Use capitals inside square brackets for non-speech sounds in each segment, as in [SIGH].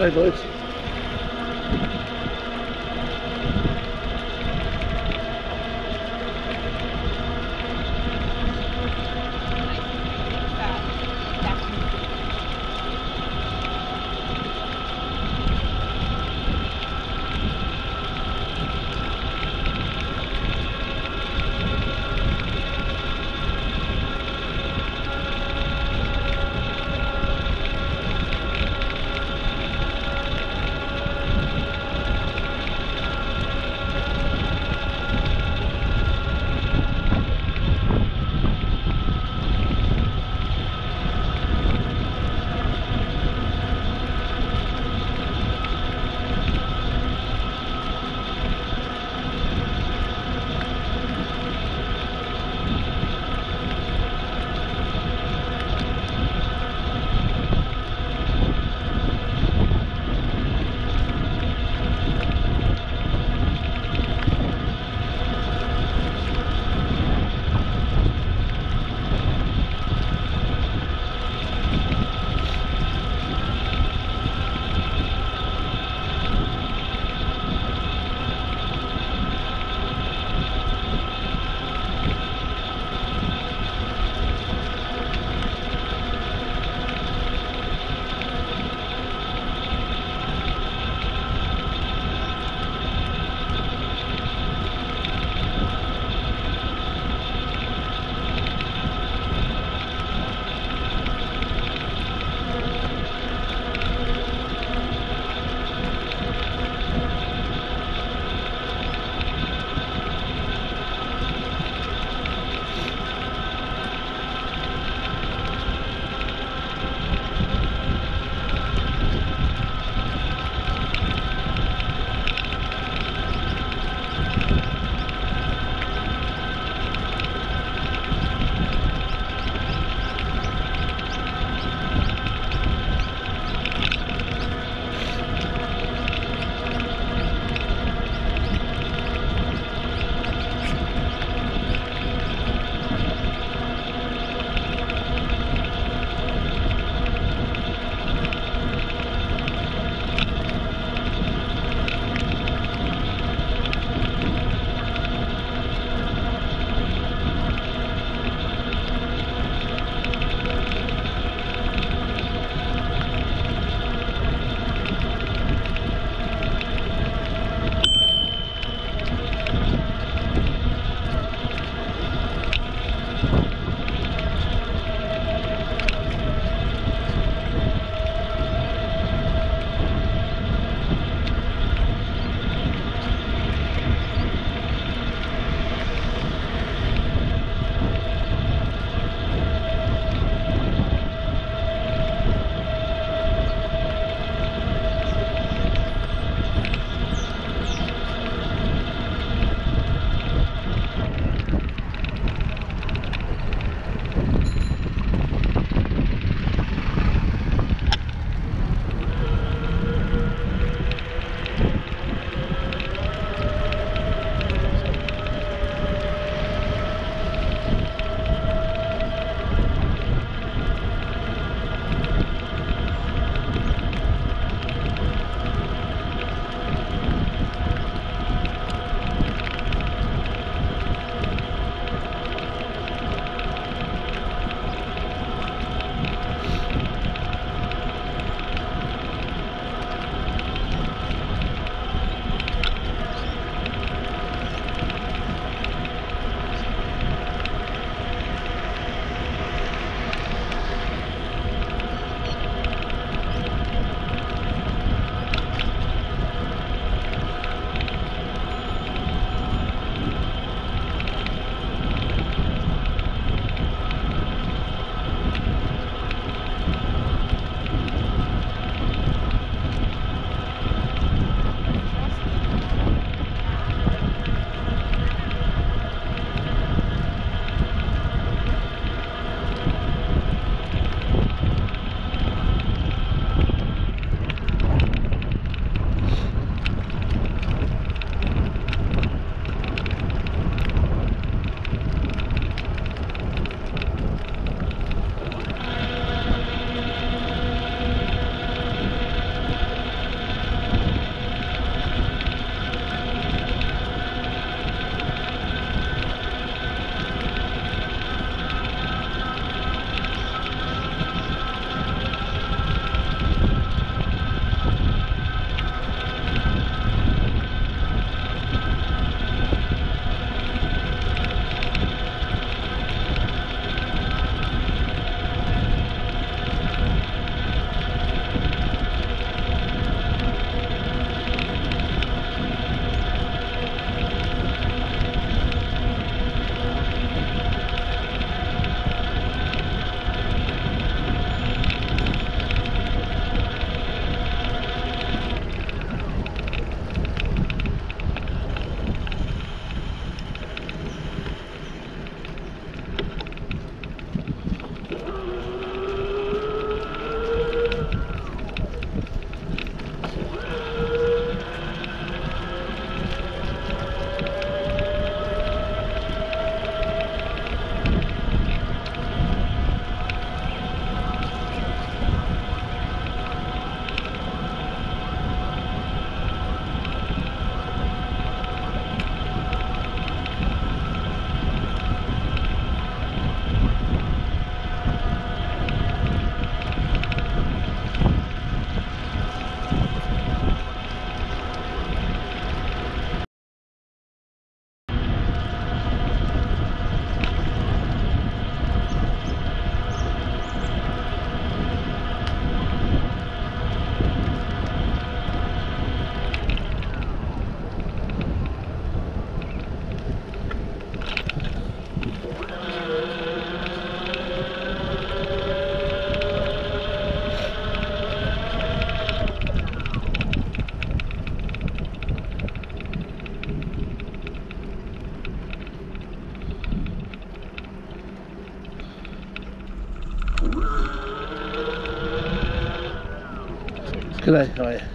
Hello boys. Claro, vaya.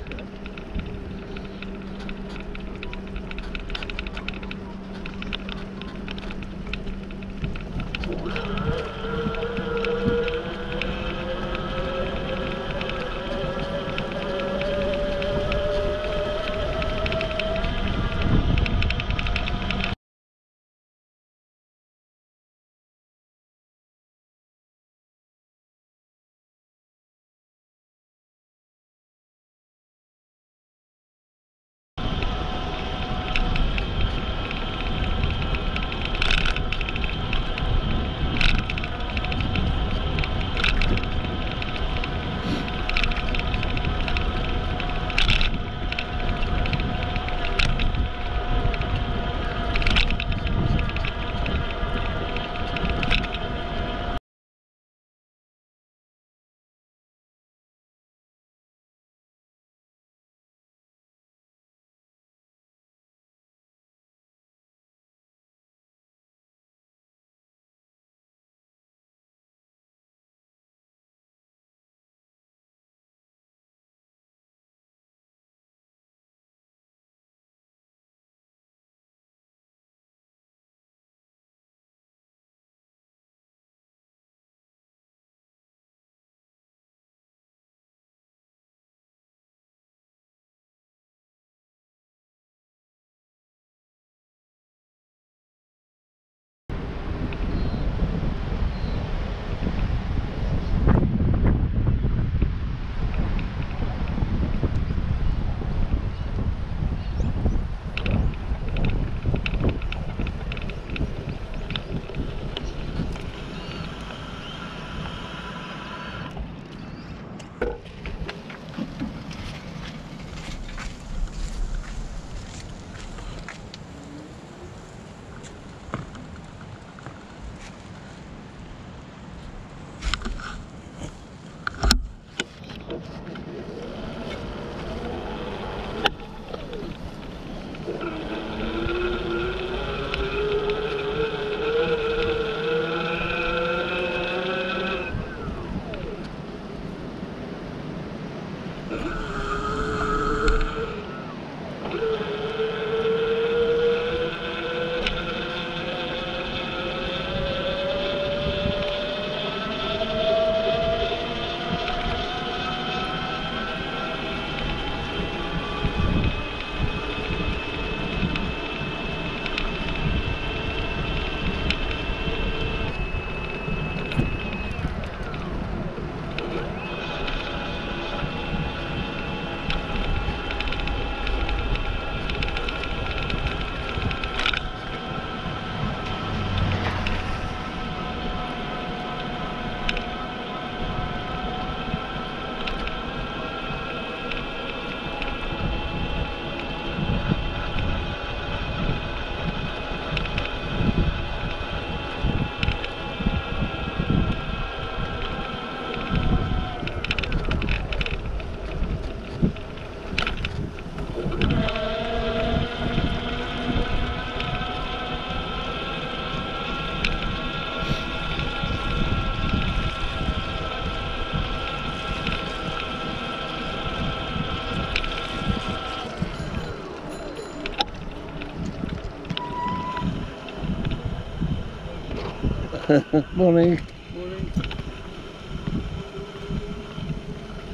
[LAUGHS] Morning. Morning.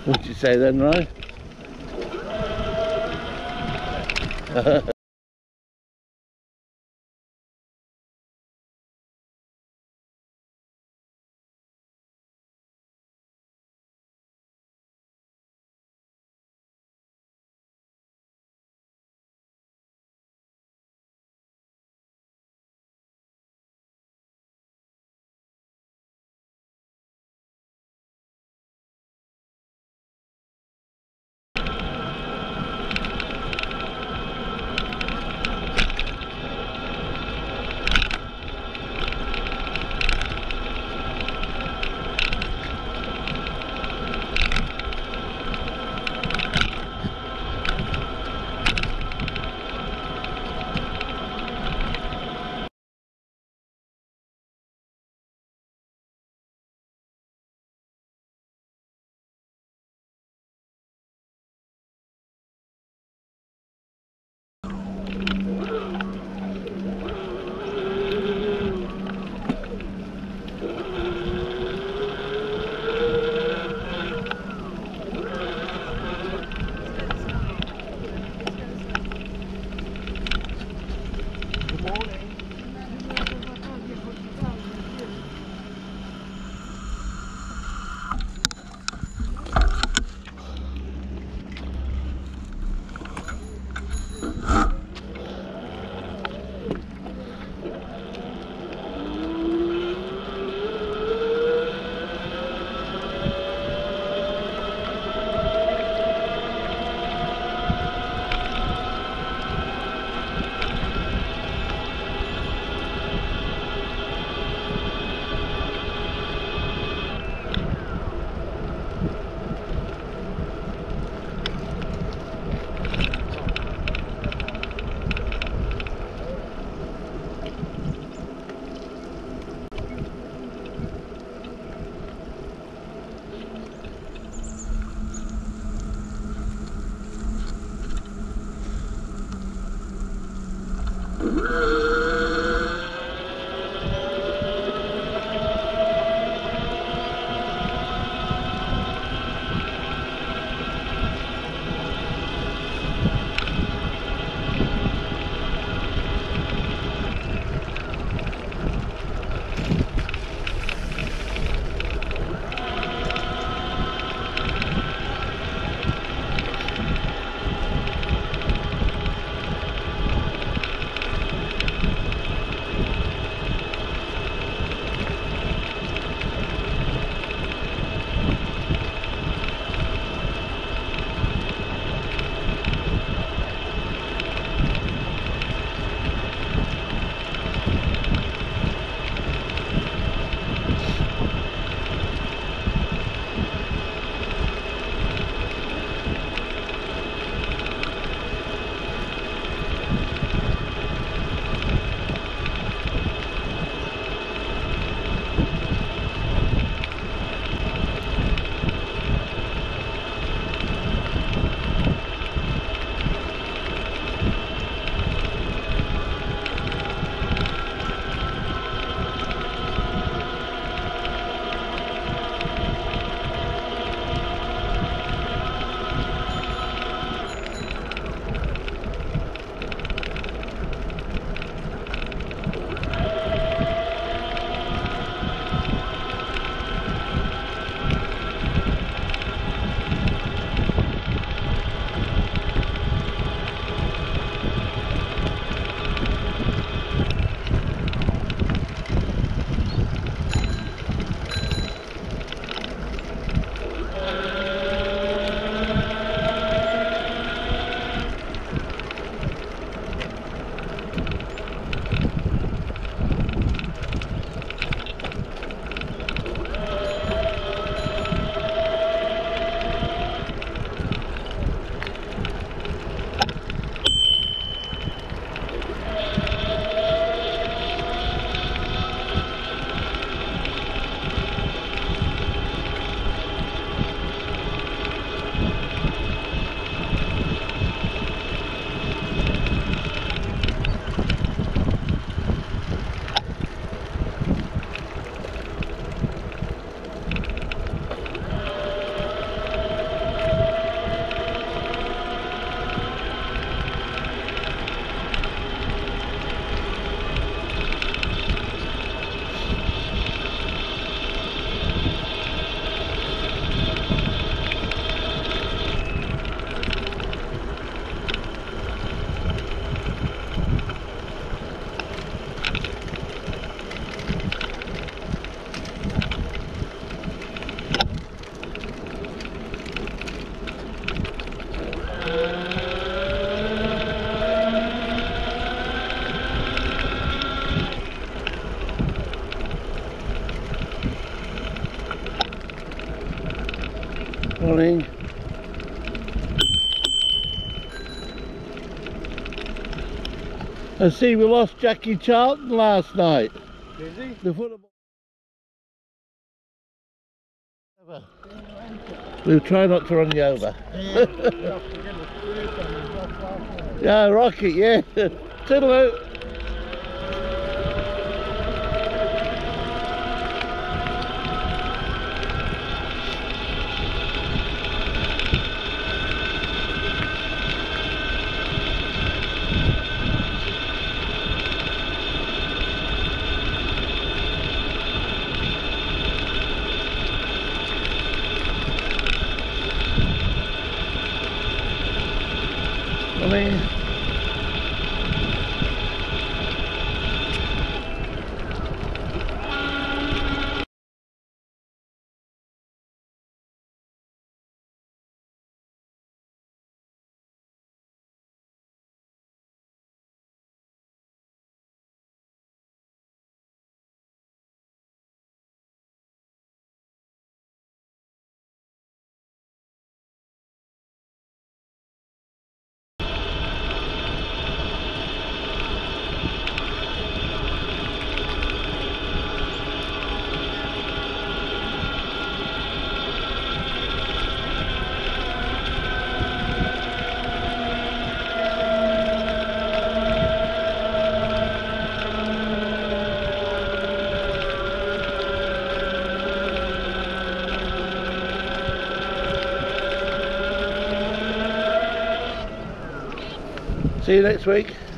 What'd you say then, right? [LAUGHS] I see we lost Jackie Charlton last night. Is he? The football. We'll try not to run you over. [LAUGHS] yeah, rocket, yeah. [LAUGHS] Toodaloo. See you next week.